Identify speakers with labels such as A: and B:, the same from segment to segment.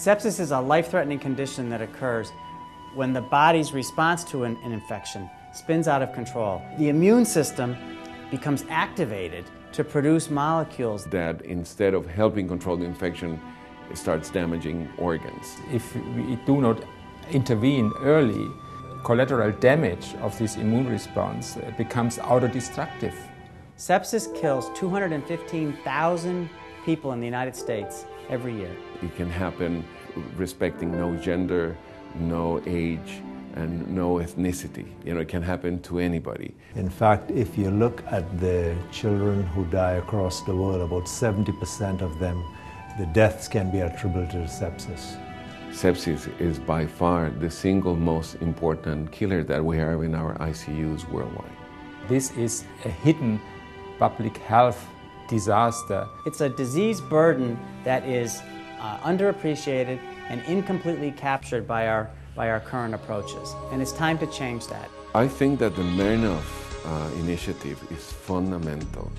A: Sepsis is a life-threatening condition that occurs when the body's response to an, an infection spins out of control. The immune system becomes activated to produce molecules
B: that instead of helping control the infection, it starts damaging organs.
C: If we do not intervene early, collateral damage of this immune response uh, becomes autodestructive.
A: Sepsis kills 215,000 people in the United States every year.
B: It can happen respecting no gender, no age, and no ethnicity. You know, it can happen to anybody.
D: In fact, if you look at the children who die across the world, about 70% of them, the deaths can be attributed to sepsis.
B: Sepsis is by far the single most important killer that we have in our ICUs worldwide.
C: This is a hidden public health disaster.
A: It's a disease burden that is uh, underappreciated and incompletely captured by our, by our current approaches. And it's time to change that.
B: I think that the Merinoff uh, initiative is fundamental.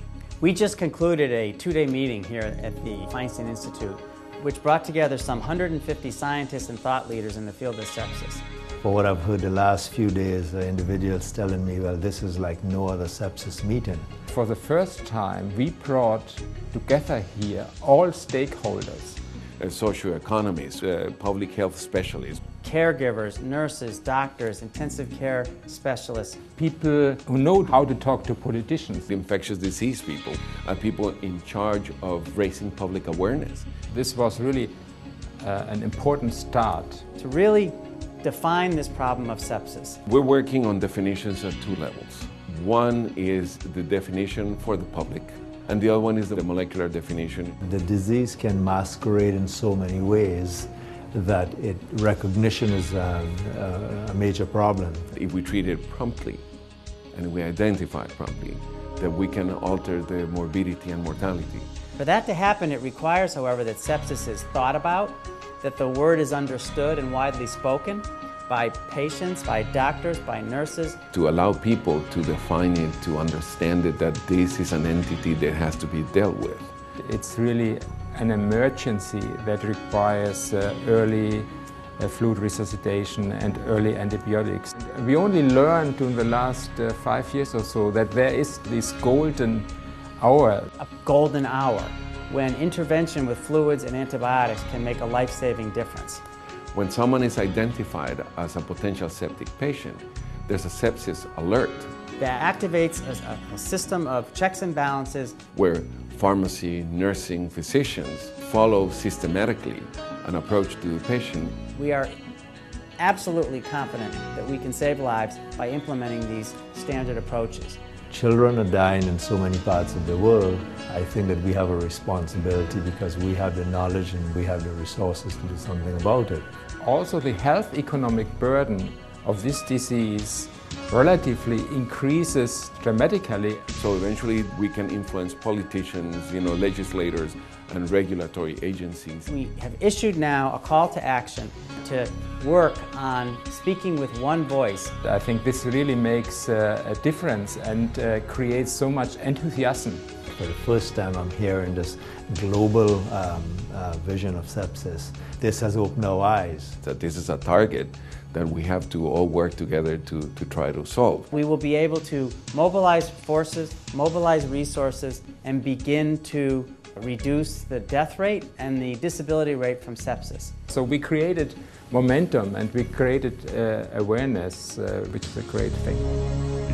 A: We just concluded a two-day meeting here at the Feinstein Institute, which brought together some 150 scientists and thought leaders in the field of sepsis.
D: For what I've heard the last few days, the individuals telling me, well, this is like no other sepsis meeting.
C: For the first time, we brought together here all stakeholders
B: uh, socioeconomists, uh, public health specialists.
A: Caregivers, nurses, doctors, intensive care specialists.
C: People who know how to talk to politicians.
B: The infectious disease people, uh, people in charge of raising public awareness.
C: This was really uh, an important start.
A: To really define this problem of sepsis.
B: We're working on definitions at two levels. One is the definition for the public, and the other one is the molecular definition.
D: The disease can masquerade in so many ways that it, recognition is a, a major problem.
B: If we treat it promptly and we identify it promptly, that we can alter the morbidity and mortality.
A: For that to happen, it requires, however, that sepsis is thought about, that the word is understood and widely spoken, by patients, by doctors, by nurses.
B: To allow people to define it, to understand it, that this is an entity that has to be dealt with.
C: It's really an emergency that requires uh, early uh, fluid resuscitation and early antibiotics. We only learned in the last uh, five years or so that there is this golden hour.
A: A golden hour when intervention with fluids and antibiotics can make a life-saving difference.
B: When someone is identified as a potential septic patient, there's a sepsis alert.
A: That activates a, a system of checks and balances.
B: Where pharmacy, nursing, physicians follow systematically an approach to the patient.
A: We are absolutely confident that we can save lives by implementing these standard approaches.
D: Children are dying in so many parts of the world. I think that we have a responsibility because we have the knowledge and we have the resources to do something about it.
C: Also, the health economic burden of this disease relatively increases dramatically.
B: So eventually we can influence politicians, you know, legislators and regulatory agencies.
A: We have issued now a call to action to work on speaking with one voice.
C: I think this really makes uh, a difference and uh, creates so much enthusiasm.
D: For the first time I'm hearing this global um, uh, vision of sepsis. This has opened our eyes.
B: That this is a target that we have to all work together to, to try to solve.
A: We will be able to mobilize forces, mobilize resources, and begin to reduce the death rate and the disability rate from sepsis.
C: So we created momentum and we created uh, awareness, uh, which is a great thing.